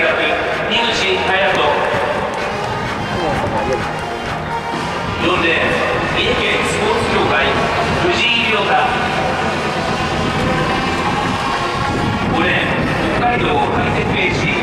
学井口隼人4レーン三重県スポーツ協会藤井亮太。5レーン北海道ハイテク